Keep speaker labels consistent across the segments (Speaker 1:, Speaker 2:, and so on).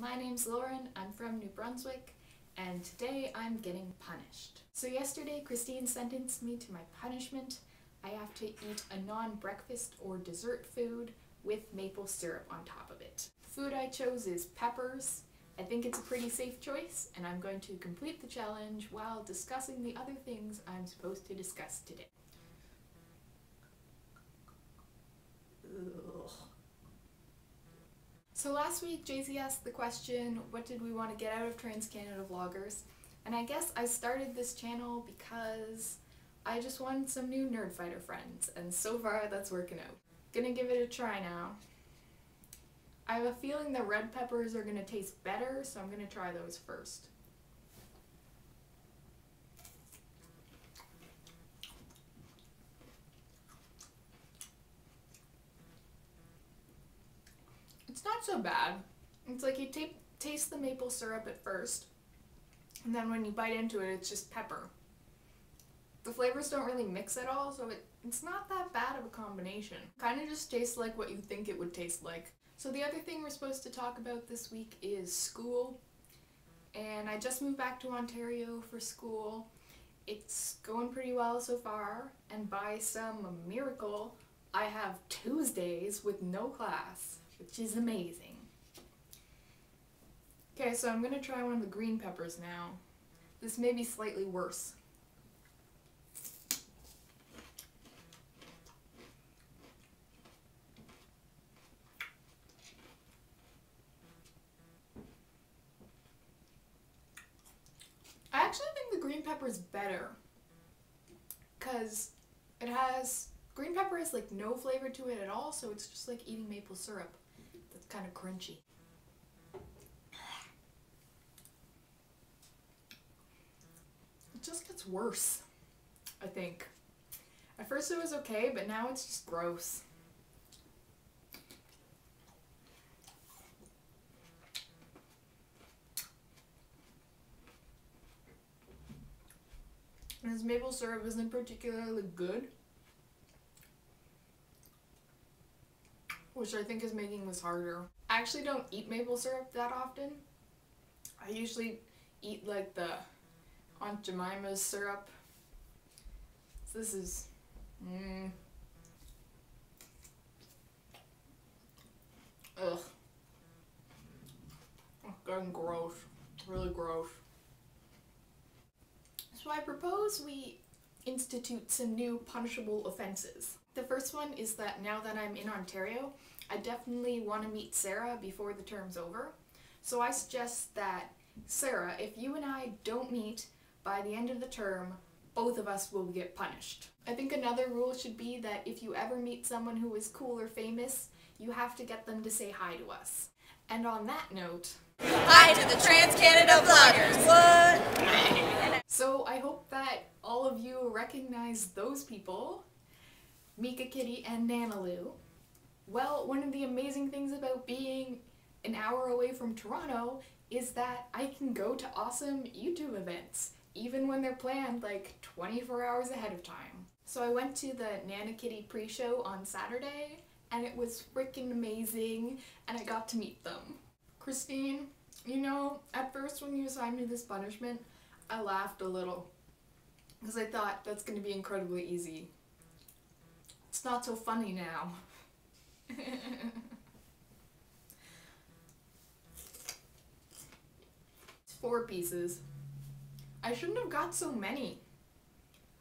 Speaker 1: My name's Lauren. I'm from New Brunswick, and today I'm getting punished. So, yesterday, Christine sentenced me to my punishment. I have to eat a non breakfast or dessert food with maple syrup on top of it. The Food I chose is peppers. I think it's a pretty safe choice, and I'm going to complete the challenge while discussing the other things I'm supposed to discuss today. Ugh. So last week, JC asked the question, what did we want to get out of Trans Canada Vloggers? And I guess I started this channel because I just wanted some new Nerdfighter friends, and so far that's working out. Gonna give it a try now. I have a feeling the red peppers are gonna taste better, so I'm gonna try those first. It's not so bad. It's like you ta- taste the maple syrup at first, and then when you bite into it, it's just pepper. The flavors don't really mix at all, so it, it's not that bad of a combination. Kind of just tastes like what you think it would taste like. So the other thing we're supposed to talk about this week is school. And I just moved back to Ontario for school. It's going pretty well so far, and by some miracle, I have Tuesdays with no class, which is amazing. Okay, so I'm gonna try one of the green peppers now. This may be slightly worse. I actually think the green pepper is better because it has green pepper has like no flavor to it at all, so it's just like eating maple syrup. Kind of crunchy. It just gets worse, I think. At first it was okay, but now it's just gross. And his maple syrup isn't particularly good. Which I think is making this harder. I actually don't eat maple syrup that often. I usually eat like the Aunt Jemima's syrup. So this is. Mm, ugh. It's getting gross. Really gross. So I propose we institute some new punishable offenses. The first one is that now that I'm in Ontario, I definitely want to meet Sarah before the term's over. So I suggest that, Sarah, if you and I don't meet by the end of the term, both of us will get punished. I think another rule should be that if you ever meet someone who is cool or famous, you have to get them to say hi to us. And on that note,
Speaker 2: Hi to the Trans Canada Vloggers. What?
Speaker 1: So I hope that all of you recognize those people, Meekakitty and Nanalew. Well, one of the amazing things about being an hour away from Toronto is that I can go to awesome YouTube events, even when they're planned like 24 hours ahead of time. So I went to the Nanakitty pre-show on Saturday, and it was freaking amazing, and I got to meet them. Christine, you know, at first when you assigned me this punishment, I laughed a little because I thought that's going to be incredibly easy. It's not so funny now. it's four pieces. I shouldn't have got so many.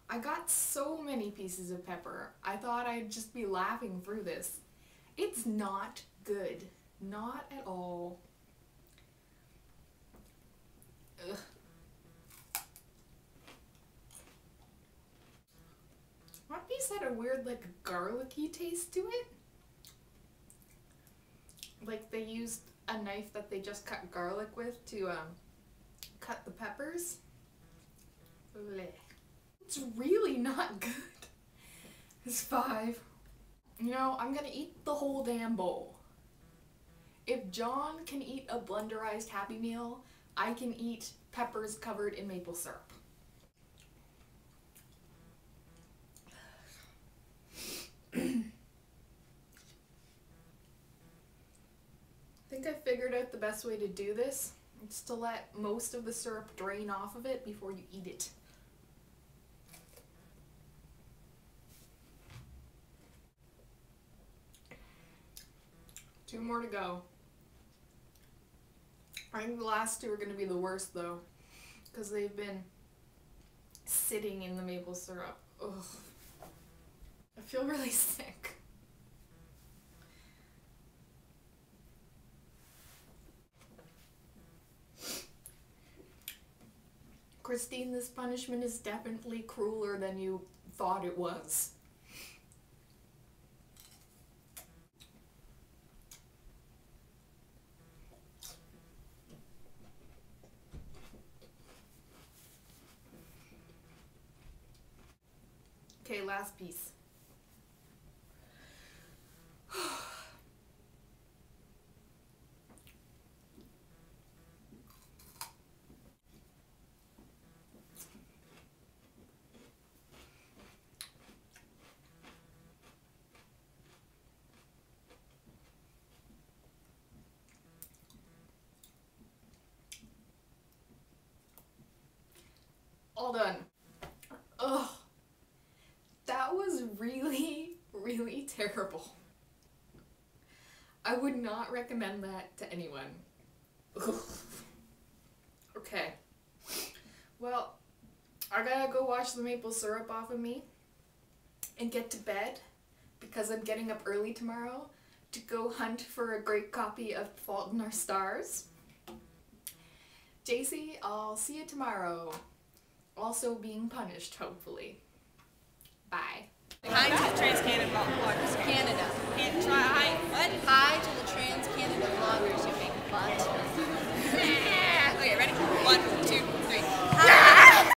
Speaker 1: I got so many pieces of pepper. I thought I'd just be laughing through this. It's not good. Not at all. Ugh. Piece had a weird, like, garlicky taste to it. Like they used a knife that they just cut garlic with to um, cut the peppers. Blech. It's really not good. It's five. You know, I'm gonna eat the whole damn bowl. If John can eat a blenderized Happy Meal, I can eat peppers covered in maple syrup. I think I figured out the best way to do this. It's to let most of the syrup drain off of it before you eat it. Two more to go. I think the last two are going to be the worst though, because they've been sitting in the maple syrup. Ugh. I feel really sick. Christine, this punishment is definitely crueler than you thought it was. Okay, last piece. All done. Ugh. That was really, really terrible. I would not recommend that to anyone. Ugh. Okay. Well, I gotta go wash the maple syrup off of me and get to bed because I'm getting up early tomorrow to go hunt for a great copy of Fault in Our Stars. JC, I'll see you tomorrow. Also being punished, hopefully. Bye.
Speaker 2: Hi to the Trans Canada Vloggers Canada.